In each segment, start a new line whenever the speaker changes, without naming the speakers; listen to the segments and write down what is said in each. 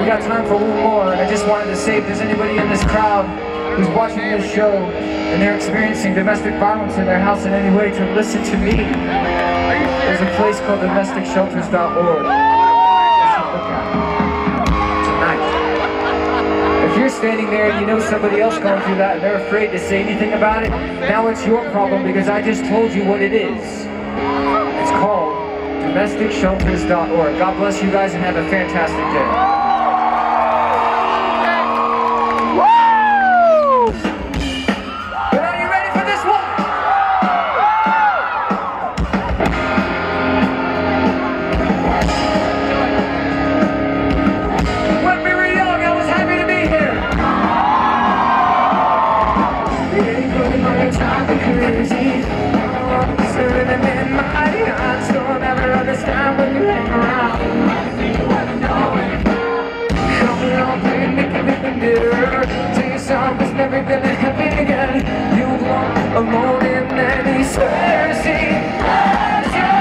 we got time for one more. I just wanted to say if there's anybody in this crowd who's watching this show and they're experiencing domestic violence in their house in any way to listen to me. There's a place called domesticshelters.org. Tonight. If you're standing there and you know somebody else going through that and they're afraid to say anything about it, now it's your problem because I just told you what it is. It's called domesticshelters.org. God bless you guys and have a fantastic day. my time for crazy Swimming in my heart. So I'll never understand when you hang around I see what I'm doing Come along, baby, make it in the mirror Tell yourself it's never gonna happen again You walk alone in any swears he loves you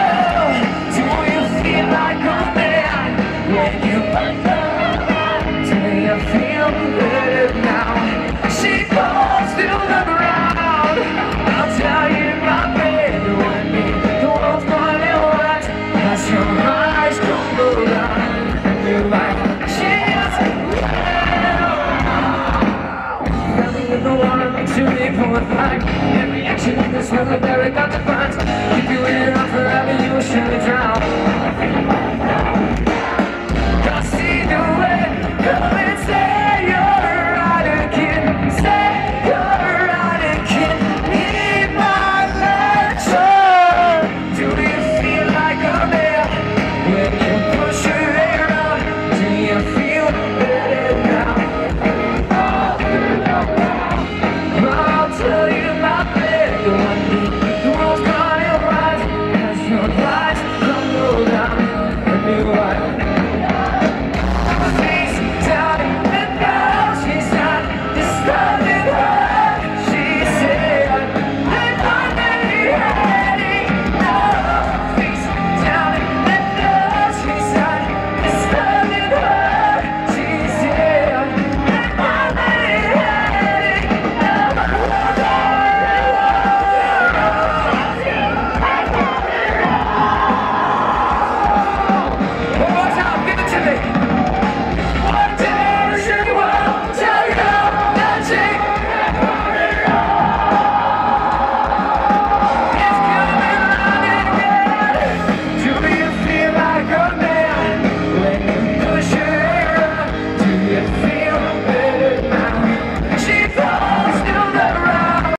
Do you feel like a man when you understand? Do you feel better now? She falls, still never to the influence back. Every action in this world, America,